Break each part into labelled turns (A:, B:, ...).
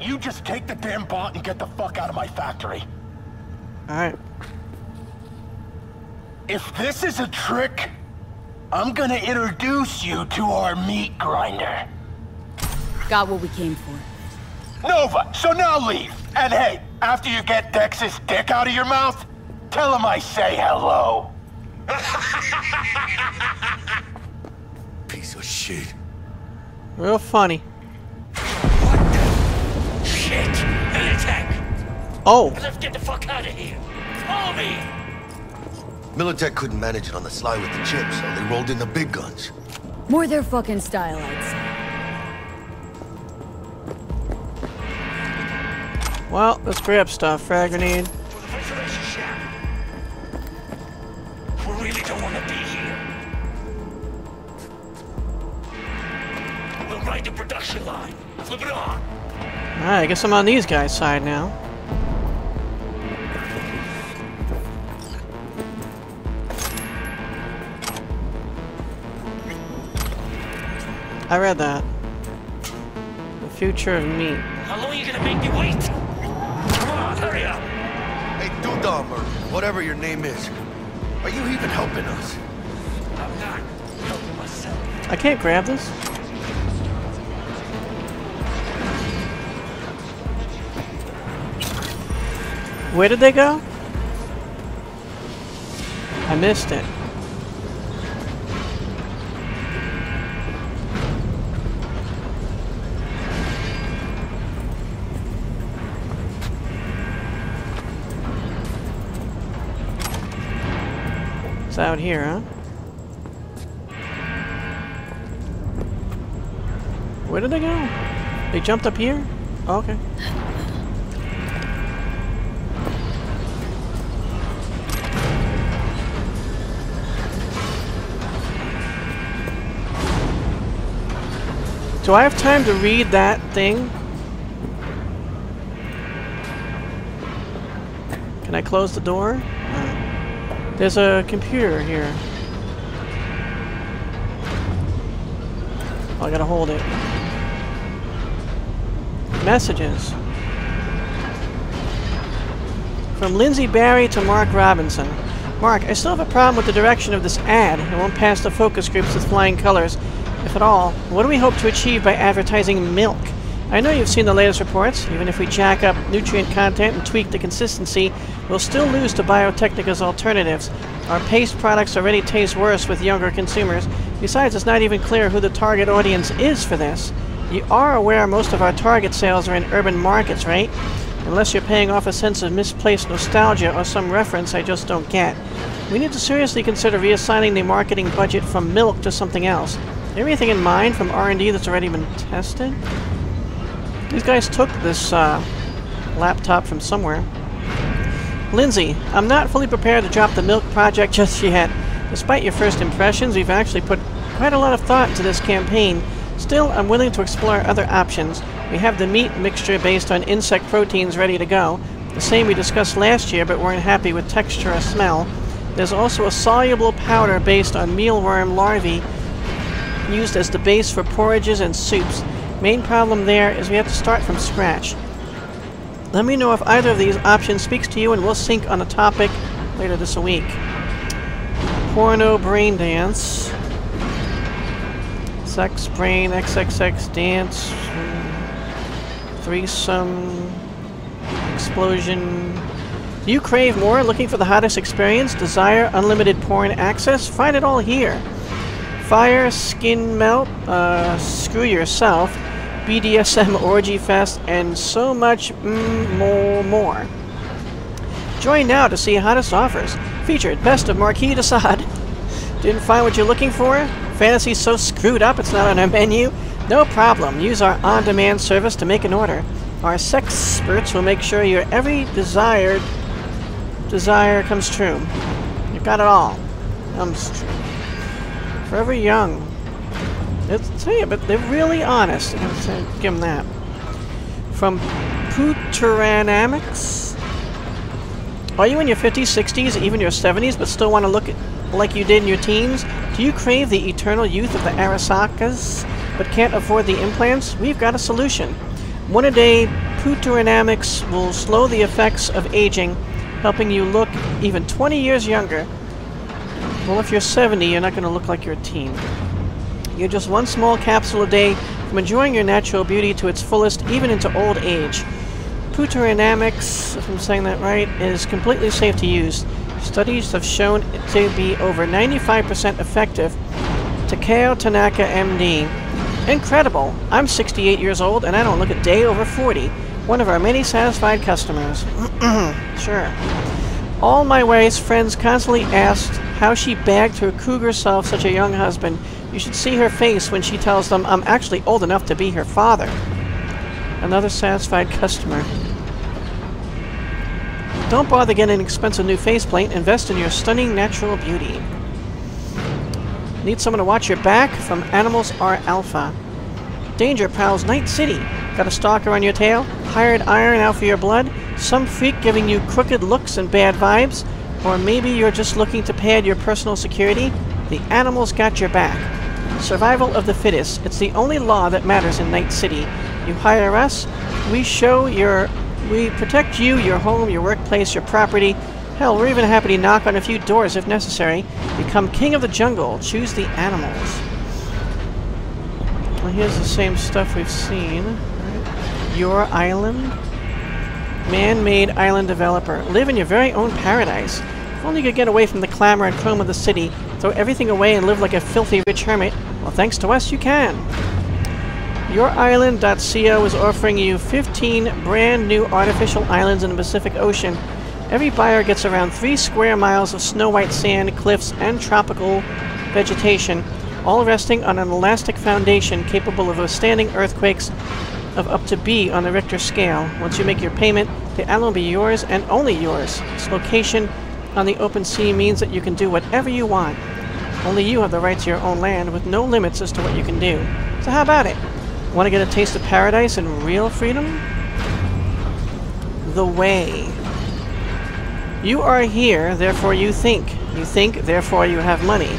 A: You just take the damn bot and get the fuck out of my factory.
B: Alright.
A: If this is a trick, I'm gonna introduce you to our meat grinder.
C: Got what we came for.
A: Nova, so now leave. And hey, after you get Dex's dick out of your mouth, tell him I say hello.
D: Piece of shit.
B: Real funny. Oh,
D: Let's get the fuck out of here. Follow me.
E: Militech couldn't manage it on the sly with the chips, so they rolled in the big guns.
C: More their fucking style, I'd say.
B: well, let's grab stuff. Frag grenade.
D: For the preservation shack. We really don't want to be here. We'll ride the production line. Flip it on.
B: Alright, I guess I'm on these guys' side now. I read that. The future of meat.
D: How long are you gonna make me wait? Come on, hurry up.
E: Hey, Dudam, or whatever your name is, are you even helping us?
D: I'm not helping myself.
B: I can't grab this. Where did they go? I missed it. It's out here, huh? Where did they go? They jumped up here? Oh, okay. Do I have time to read that thing? Can I close the door? There's a computer here. Oh, I gotta hold it. Messages. From Lindsay Barry to Mark Robinson. Mark, I still have a problem with the direction of this ad. It won't pass the focus groups with flying colors, if at all. What do we hope to achieve by advertising milk? I know you've seen the latest reports. Even if we jack up nutrient content and tweak the consistency, we'll still lose to Biotechnica's alternatives. Our paste products already taste worse with younger consumers. Besides, it's not even clear who the target audience is for this. You are aware most of our target sales are in urban markets, right? Unless you're paying off a sense of misplaced nostalgia or some reference I just don't get. We need to seriously consider reassigning the marketing budget from milk to something else. Anything in mind from R&D that's already been tested? These guys took this uh, laptop from somewhere. Lindsay, I'm not fully prepared to drop the milk project just yet. Despite your first impressions, we've actually put quite a lot of thought into this campaign. Still, I'm willing to explore other options. We have the meat mixture based on insect proteins ready to go. The same we discussed last year, but weren't happy with texture or smell. There's also a soluble powder based on mealworm larvae used as the base for porridges and soups. Main problem there is we have to start from scratch. Let me know if either of these options speaks to you and we'll sync on a topic later this week. Porno brain dance. Sex brain XXX dance. Threesome. Explosion. Do you crave more? Looking for the hottest experience? Desire unlimited porn access? Find it all here. Fire, skin melt, uh, screw yourself, BDSM orgy fest, and so much mm, more more. Join now to see hottest offers. Featured Best of Marquis de Sade. Didn't find what you're looking for? Fantasy's so screwed up it's not on our menu? No problem. Use our on-demand service to make an order. Our sex experts will make sure your every desired desire comes true. You've got it all. Comes true. Forever young. It's tell but they're really honest. Gonna say, give them that. From Puteranamics. Are you in your 50s, 60s, even your 70s, but still want to look like you did in your teens? Do you crave the eternal youth of the Arasakas, but can't afford the implants? We've got a solution. One a day Puterinamics will slow the effects of aging, helping you look even 20 years younger. Well, if you're 70, you're not going to look like you're a teen. You're just one small capsule a day from enjoying your natural beauty to its fullest, even into old age. Puterinamics, if I'm saying that right, is completely safe to use. Studies have shown it to be over 95% effective. Takeo Tanaka, MD. Incredible! I'm 68 years old and I don't look a day over 40. One of our many satisfied customers. sure. All my wife's friends constantly asked how she bagged her cougar self such a young husband. You should see her face when she tells them I'm actually old enough to be her father. Another satisfied customer. Don't bother getting an expensive new faceplate. Invest in your stunning natural beauty. Need someone to watch your back? From Animals Are Alpha. Danger prowls Night City. Got a stalker on your tail? Hired iron out for your blood? Some freak giving you crooked looks and bad vibes? Or maybe you're just looking to pad your personal security? The animals got your back. Survival of the fittest. It's the only law that matters in Night City. You hire us, we show your we protect you, your home, your workplace, your property. Hell, we're even happy to knock on a few doors if necessary. Become king of the jungle. Choose the animals. Well, here's the same stuff we've seen. Your island. Man-made island developer. Live in your very own paradise. If only you could get away from the clamor and chrome of the city, throw everything away and live like a filthy rich hermit. Well, thanks to us, you can. YourIsland.co is offering you 15 brand new artificial islands in the Pacific Ocean. Every buyer gets around 3 square miles of snow white sand, cliffs, and tropical vegetation, all resting on an elastic foundation capable of withstanding earthquakes of up to B on the Richter scale. Once you make your payment, the island will be yours and only yours. Its location on the open sea means that you can do whatever you want. Only you have the right to your own land with no limits as to what you can do. So how about it? Want to get a taste of paradise and real freedom? The way. You are here, therefore you think. You think, therefore you have money.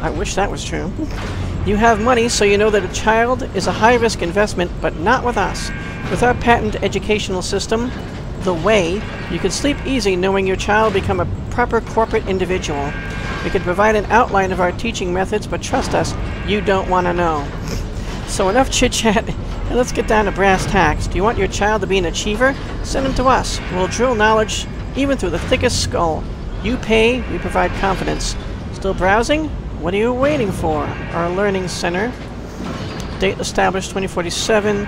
B: I wish that was true. You have money, so you know that a child is a high-risk investment, but not with us. With our patent educational system, The Way, you can sleep easy knowing your child become a proper corporate individual. We can provide an outline of our teaching methods, but trust us, you don't want to know. So enough chit-chat, and let's get down to brass tacks. Do you want your child to be an achiever? Send him to us. We'll drill knowledge even through the thickest skull. You pay, we provide confidence. Still browsing? What are you waiting for? Our Learning Center. Date established 2047.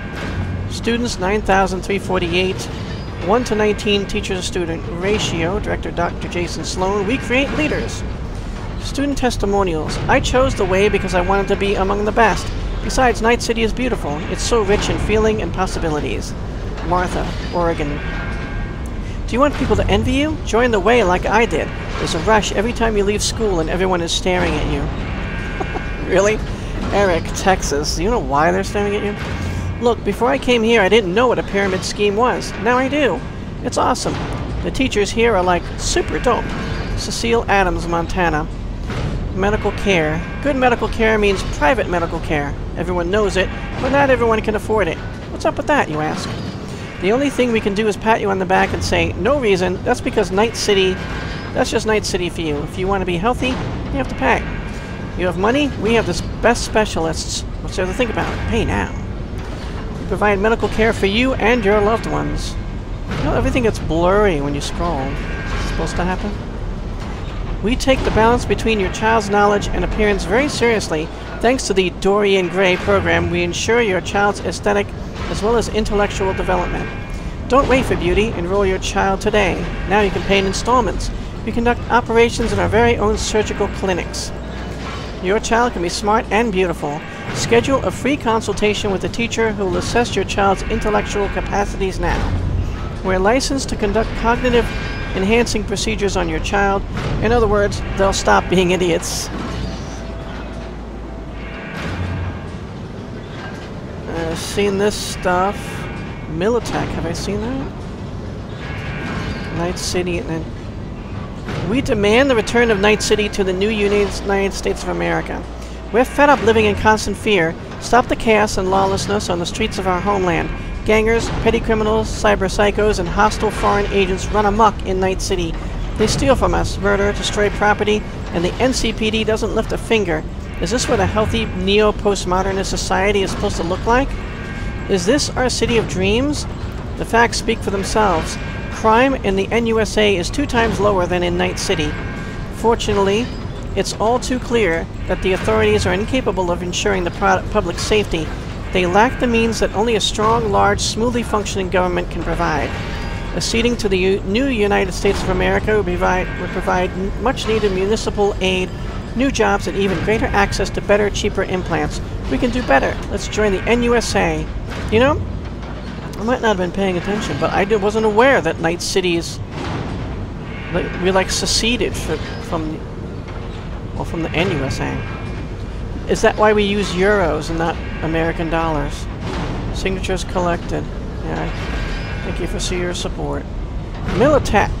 B: Students 9,348. 1 to 19 teacher to student ratio. Director Dr. Jason Sloan. We create leaders. Student testimonials. I chose the way because I wanted to be among the best. Besides, Night City is beautiful. It's so rich in feeling and possibilities. Martha, Oregon. Do you want people to envy you? Join the way like I did. There's a rush every time you leave school and everyone is staring at you. really? Eric, Texas. Do you know why they're staring at you? Look, before I came here, I didn't know what a pyramid scheme was. Now I do. It's awesome. The teachers here are like super dope. Cecile Adams, Montana. Medical care. Good medical care means private medical care. Everyone knows it, but not everyone can afford it. What's up with that, you ask? The only thing we can do is pat you on the back and say, no reason, that's because Night City, that's just Night City for you. If you want to be healthy, you have to pay. You have money, we have the best specialists. What's there to think about? Pay now. We provide medical care for you and your loved ones. You know, everything gets blurry when you scroll. Is supposed to happen? We take the balance between your child's knowledge and appearance very seriously. Thanks to the Dorian Gray program, we ensure your child's aesthetic as well as intellectual development. Don't wait for beauty, enroll your child today. Now you can pay in installments. We conduct operations in our very own surgical clinics. Your child can be smart and beautiful. Schedule a free consultation with a teacher who will assess your child's intellectual capacities now. We're licensed to conduct cognitive enhancing procedures on your child. In other words, they'll stop being idiots. I've seen this stuff. Militech, have I seen that? Night City, and then... We demand the return of Night City to the new United States of America. We're fed up living in constant fear. Stop the chaos and lawlessness on the streets of our homeland. Gangers, petty criminals, cyber psychos, and hostile foreign agents run amok in Night City. They steal from us, murder, destroy property, and the NCPD doesn't lift a finger. Is this what a healthy neo-postmodernist society is supposed to look like? Is this our city of dreams? The facts speak for themselves. Crime in the NUSA is two times lower than in Night City. Fortunately, it's all too clear that the authorities are incapable of ensuring the public safety. They lack the means that only a strong, large, smoothly functioning government can provide. Acceding to the U- new United States of America would provide, would provide much needed municipal aid, new jobs, and even greater access to better, cheaper implants. We can do better. Let's join the NUSA. You know, I might not have been paying attention, but I wasn't aware that Night City is. We like seceded from. Well, from the NUSA. Is that why we use euros and not American dollars? Signatures collected. Yeah. Thank you for your support. Militech.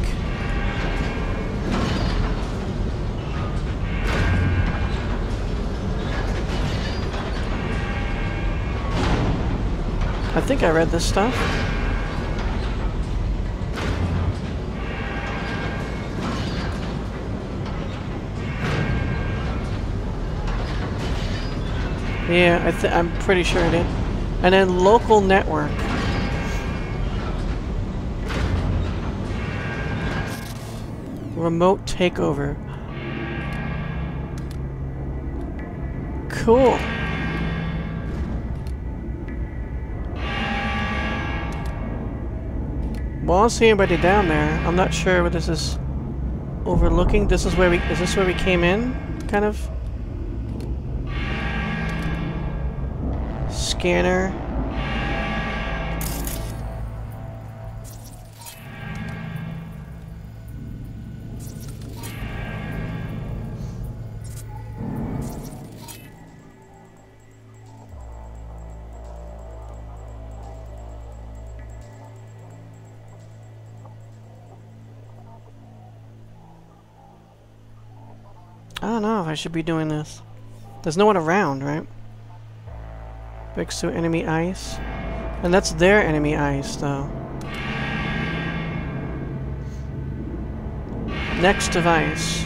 B: I think I read this stuff. Yeah, I I'm pretty sure I did. And then local network. Remote takeover. Cool. Well, I see anybody down there. I'm not sure what this is overlooking. This is where we is this where we came in? Kind of. Scanner. I should be doing this. There's no one around, right? Next to enemy ice. And that's their enemy ice, though. Next device.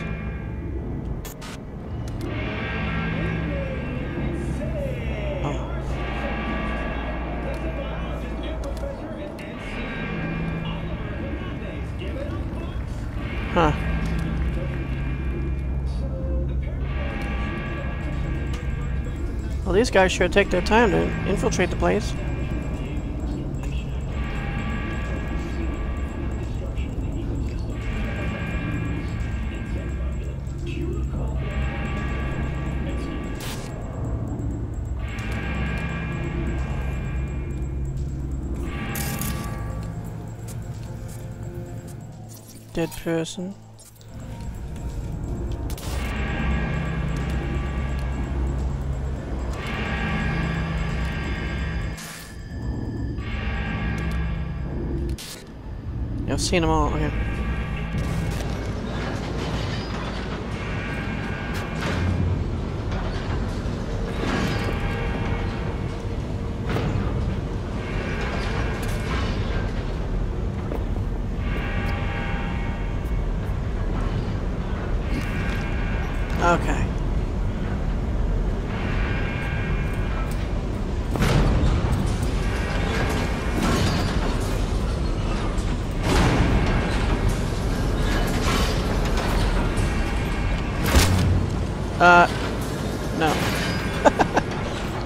B: These guys sure take their time to infiltrate the place. Dead person. I've seen them all. Okay.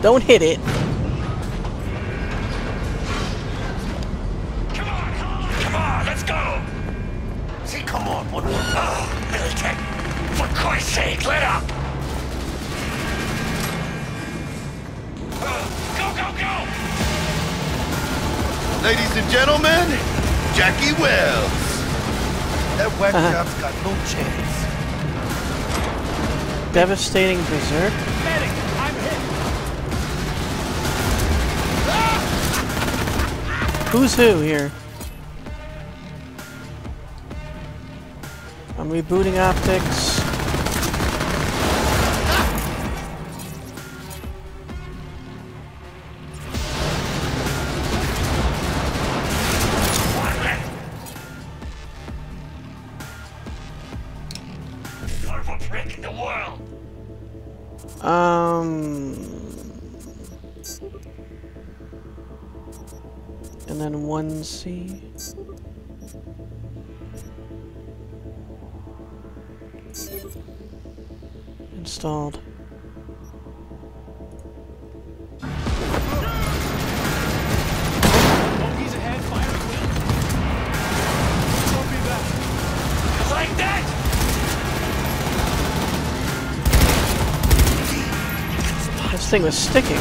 B: Don't hit it.
D: Come on! Come on, let's go!
E: See, come on, one more.
D: Oh, Militech! For Christ's sake, let up! Go, go, go!
E: Ladies and gentlemen, Jackie Welles. That whack uh-huh. job's got no chance.
B: Devastating berserk. Who's who here? I'm rebooting optics.
D: That!
B: This thing was sticking,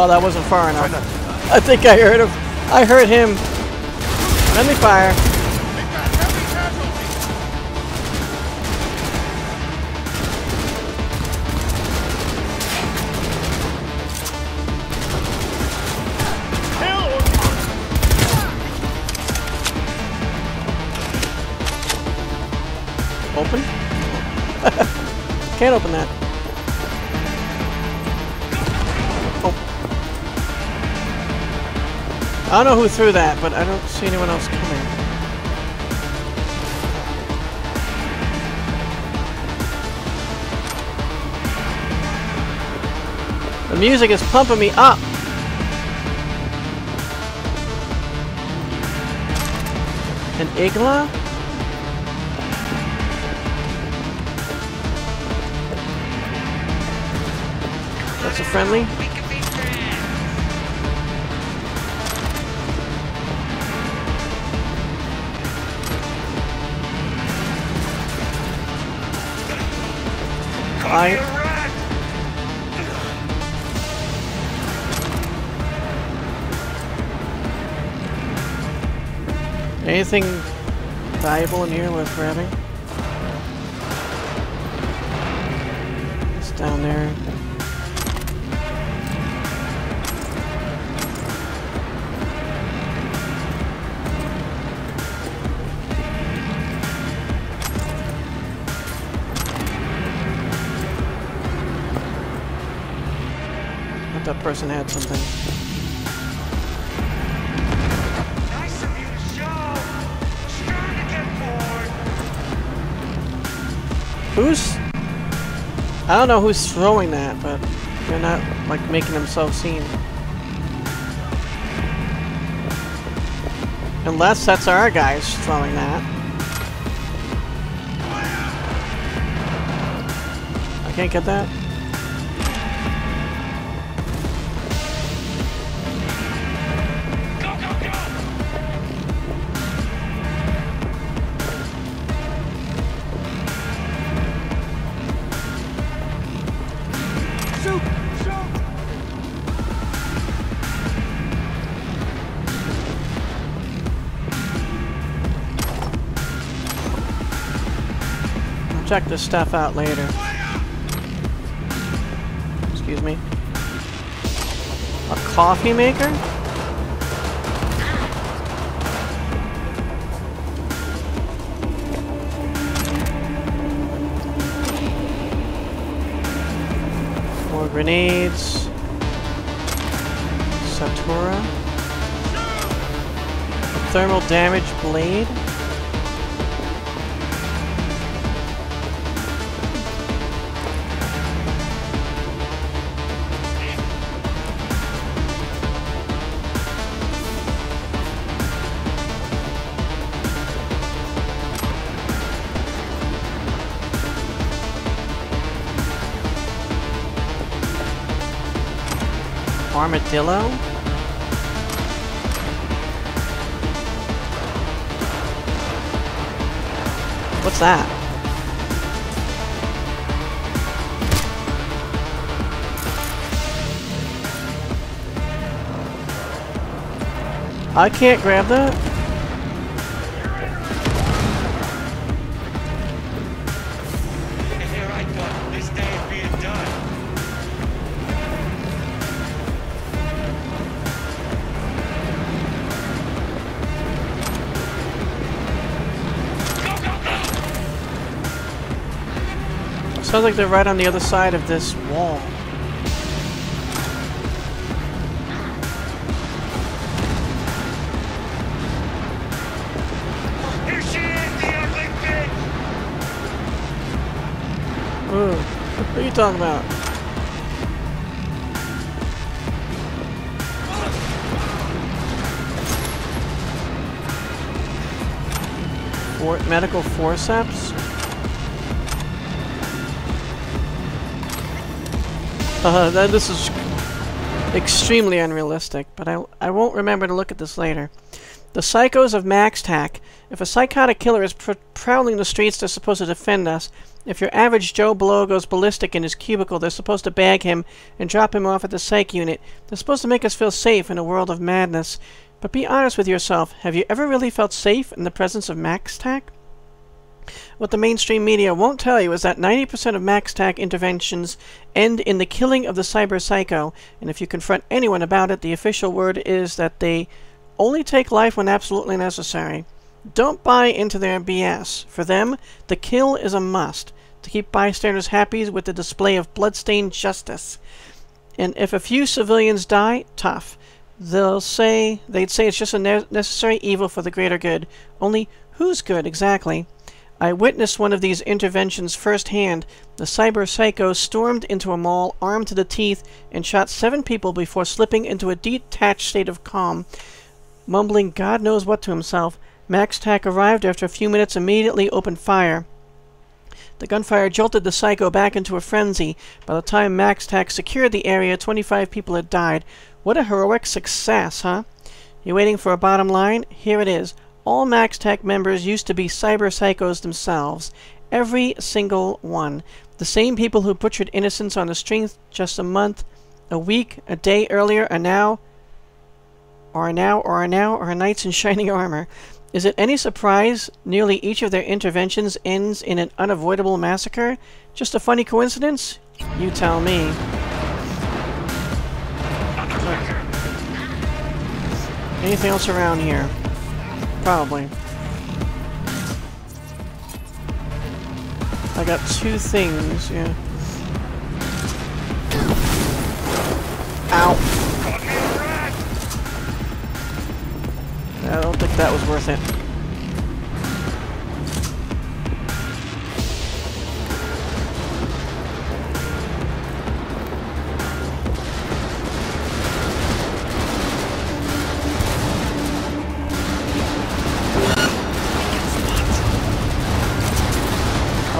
B: Oh, that wasn't far enough. I think I heard him. I heard him. Let me fire. I don't know who threw that, but I don't see anyone else coming. The music is pumping me up. An igla? That's a friendly. I anything valuable in here worth grabbing? It's down there. That person had something.
D: Nice of you to show. Starting to get bored.
B: Who's... I don't know who's throwing that, but they're not, like, making themselves seen. Unless that's our guys throwing that. I can't get that? Check this stuff out later. Excuse me. A coffee maker? More grenades. Satura. A thermal damage blade. armadillo? What's that? I can't grab that? Sounds like they're right on the other side of this wall.
D: Here she is, the ugly bitch!
B: Ooh, what are you talking about? For medical forceps? Uh, this is extremely unrealistic, but I, I won't remember to look at this later. The psychos of MaxTac. If a psychotic killer is pr prowling the streets, they're supposed to defend us. If your average Joe Blow goes ballistic in his cubicle, they're supposed to bag him and drop him off at the psych unit. They're supposed to make us feel safe in a world of madness. But be honest with yourself. Have you ever really felt safe in the presence of MaxTac? What the mainstream media won't tell you is that 90% of MaxTac interventions end in the killing of the cyber psycho, and if you confront anyone about it, the official word is that they only take life when absolutely necessary. Don't buy into their BS. For them, the kill is a must to keep bystanders happy with the display of bloodstained justice. And if a few civilians die, tough. They'll say they'd say it's just a ne- necessary evil for the greater good. Only who's good exactly? I witnessed one of these interventions firsthand. The cyber psycho stormed into a mall armed to the teeth and shot seven people before slipping into a detached state of calm. Mumbling God knows what to himself, MaxTac arrived after a few minutes immediately opened fire. The gunfire jolted the psycho back into a frenzy. By the time MaxTac secured the area, 25 people had died. What a heroic success, huh? You waiting for a bottom line? Here it is. All MaxTac members used to be cyber psychos themselves. Every single one. The same people who butchered innocents on the street just a month, a week, a day earlier are now, are now, or are now, are knights in shining armor. Is it any surprise nearly each of their interventions ends in an unavoidable massacre? Just a funny coincidence? You tell me. Anything else around here? Probably. I got two things, yeah. Ow. I don't think that was worth it.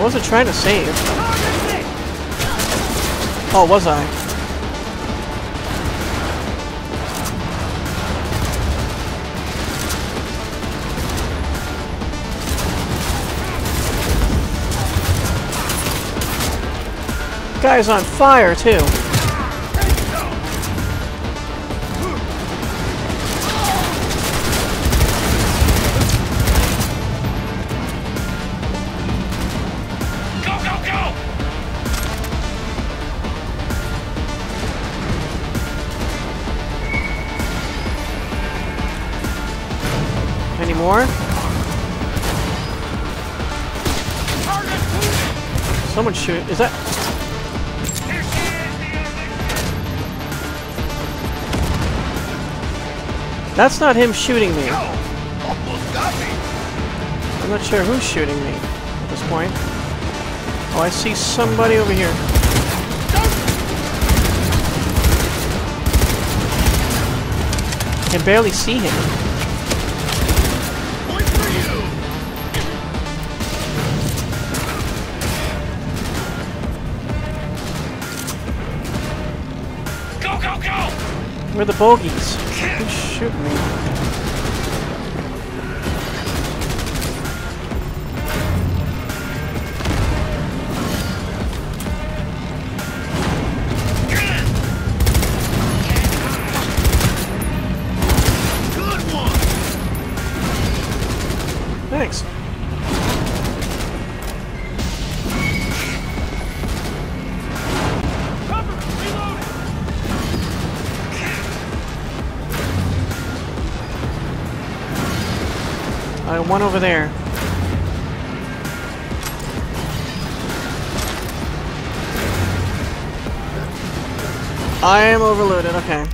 B: Wasn't trying to save. Oh, was I? Guy's on fire, too. Someone shoot. Is that. That's not him shooting. Me. I'm not sure who's shooting me at this point. Oh, I see somebody over here. I can barely see him.
D: Go, go,
B: are the bogeys? Who's shooting me? One over there. I am overloaded, okay.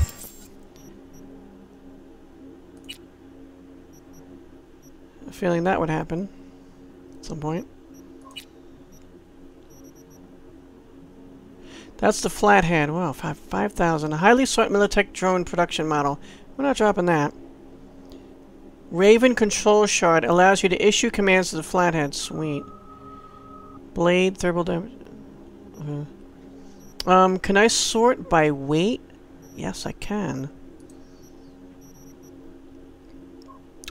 B: Feeling that would happen at some point. That's the Flathead. Wow, five 5,000. A highly sought Militech drone production model. We're not dropping that. Raven Control Shard allows you to issue commands to the Flathead. Sweet. Blade, thermal damage. Uh, um, can I sort by weight? Yes, I can.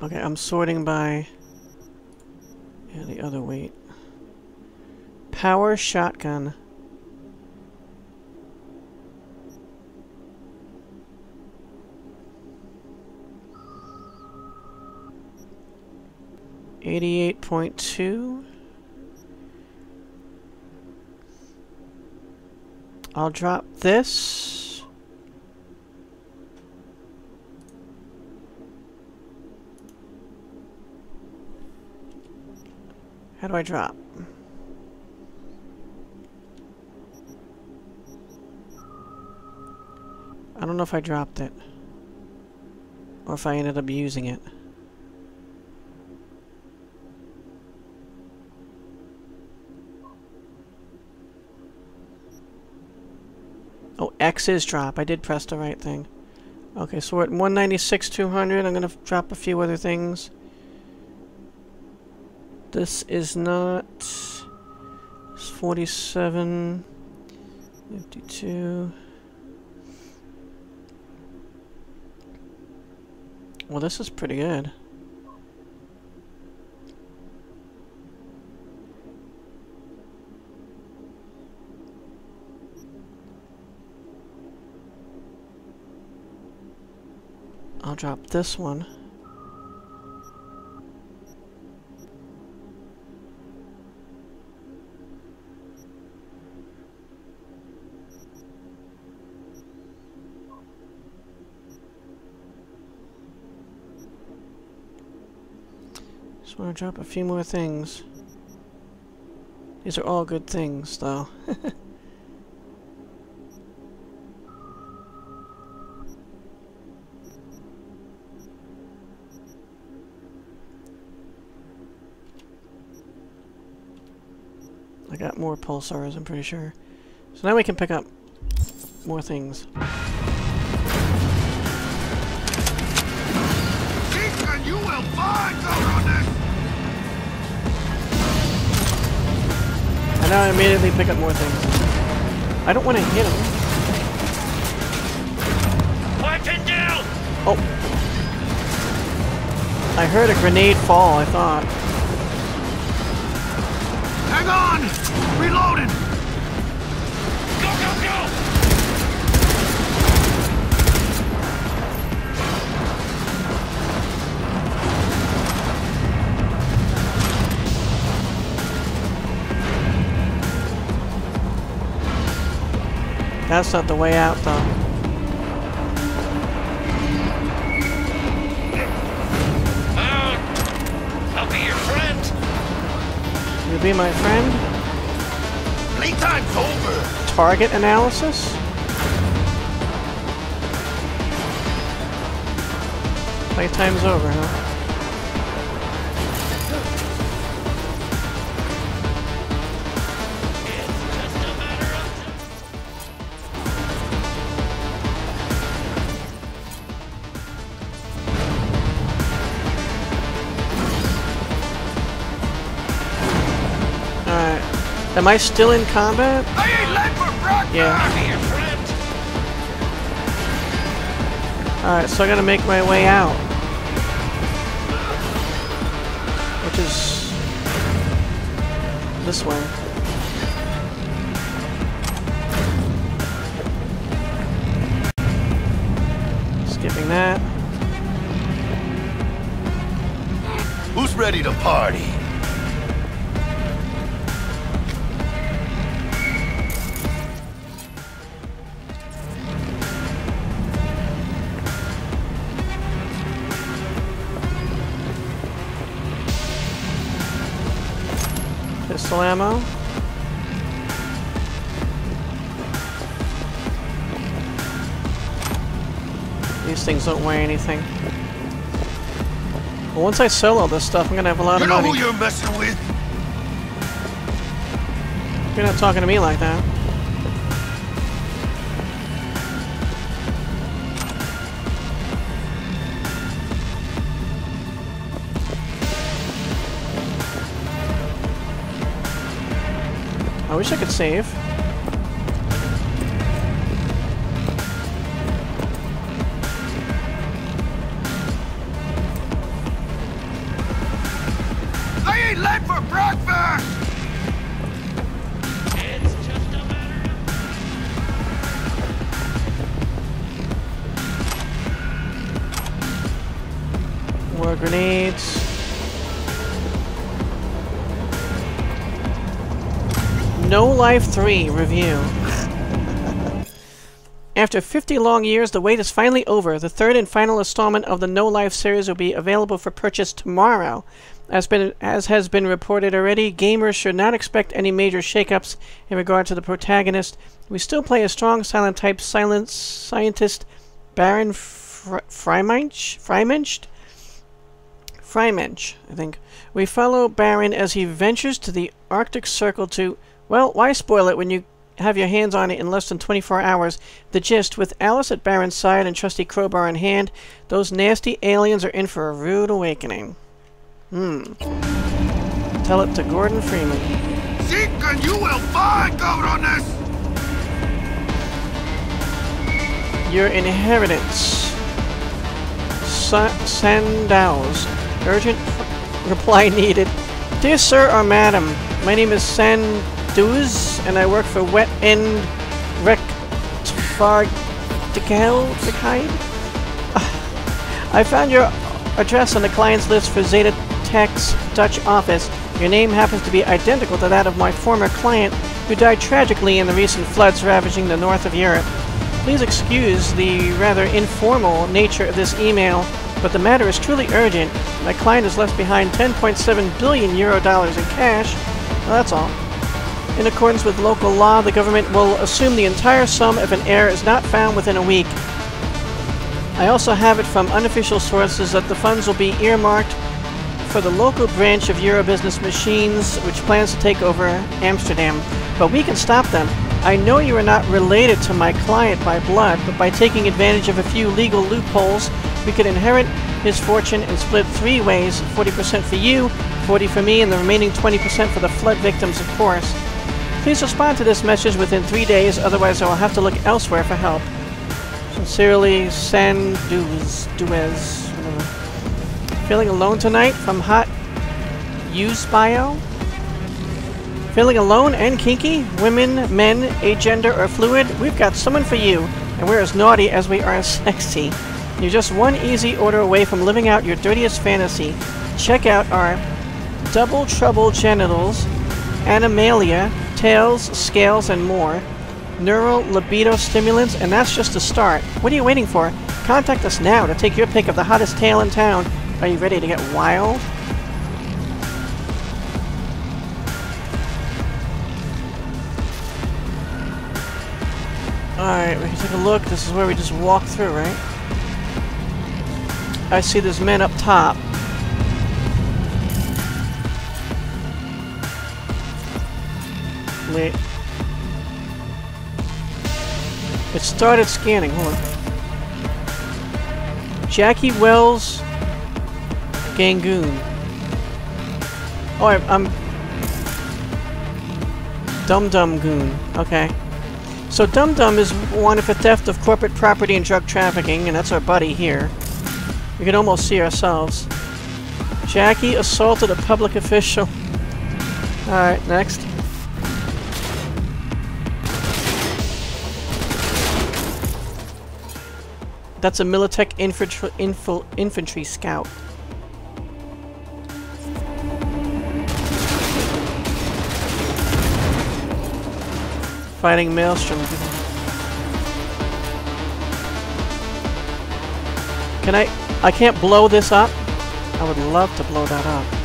B: Okay, I'm sorting by... Yeah, the other weight. Power shotgun. Eighty-eight point two. I'll drop this. How do I drop? I don't know if I dropped it. Or if I ended up using it. Oh, X is drop. I did press the right thing. Okay, so we're at 196, 200. I'm going to drop a few other things. This is not... It's 47... 52... Well, this is pretty good. I'll drop this one. Just want to drop a few more things. These are all good things, though. I got more pulsars, I'm pretty sure. So now we can pick up more things.
E: You will find
B: And now I immediately pick up more things. I don't want to hit him.
D: Weapon down!
B: Oh. I heard a grenade fall, I thought.
E: Hang on! Reloading!
D: Go, go, go!
B: That's not the way out, though.
D: Be
B: my friend?
E: Playtime's over!
B: Target analysis? Playtime's over, huh? Am I still in combat? Yeah. Alright, so I gotta make my way out. Which is... this way. Skipping that.
E: Who's ready to party?
B: Pistol ammo. These things don't weigh anything. Well, once I sell all this stuff, I'm gonna have a lot
E: You
B: of
E: know
B: money.
E: who you're messing with?
B: You're not talking to me like that. Wish I could save. Life 3 review. After 50 long years, the wait is finally over. The third and final installment of the No Life series will be available for purchase tomorrow. As, been, as has been reported already, gamers should not expect any major shakeups in regard to the protagonist. We still play a strong silent type silent scientist, Baron Fr- Freimensch? Freimensch? Freimensch, I think. We follow Baron as he ventures to the Arctic Circle to. Well, why spoil it when you have your hands on it in less than 24 hours? The gist with Alice at Baron's side and trusty crowbar in hand, those nasty aliens are in for a rude awakening. Hmm. Tell it to Gordon Freeman.
E: Seek and you will find, Governess!
B: Your inheritance. Sa- Sandow's. Urgent reply needed. Dear sir or madam, my name is Sanduz, and I work for Wet End Rectified. I found your address on the client's list for Zeta Tech's Dutch office. Your name happens to be identical to that of my former client, who died tragically in the recent floods ravaging the north of Europe. Please excuse the rather informal nature of this email, but the matter is truly urgent. My client has left behind 10.7 billion euro dollars in cash. Well, that's all. In accordance with local law, the government will assume the entire sum if an heir is not found within a week. I also have it from unofficial sources that the funds will be earmarked for the local branch of Eurobusiness Machines, which plans to take over Amsterdam. But we can stop them. I know you are not related to my client by blood, but by taking advantage of a few legal loopholes, we could inherit his fortune and split three ways 40% for you, 40 for me, and the remaining 20% for the flood victims, of course. Please respond to this message within three days, otherwise I will have to look elsewhere for help. Sincerely, San Duez. Duez. Feeling alone tonight from Hot Use Bio? Feeling alone and kinky? Women, men, agender, or fluid? We've got someone for you, and we're as naughty as we are sexy. You're just one easy order away from living out your dirtiest fantasy. Check out our Double Trouble Genitals, Animalia, Tails, Scales, and more. Neural libido stimulants, and that's just the start. What are you waiting for? Contact us now to take your pick of the hottest tail in town. Are you ready to get wild? Alright, we can take a look. This is where we just walk through, right? I see there's men up top. It started scanning. Hold on. Jackie Welles Gangoon. Oh, I, I'm... Dum Dum Goon. Okay. So Dum Dum is wanted for theft of corporate property and drug trafficking, and that's our buddy here. We can almost see ourselves. Jackie assaulted a public official. Alright, next. That's a Militech infantry, infantry scout. Fighting Maelstrom. Can I... I can't blow this up? I would love to blow that up.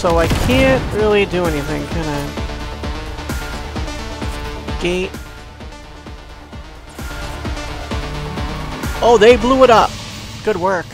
B: So I can't really do anything, can I? Gate. Oh, they blew it up. Good work.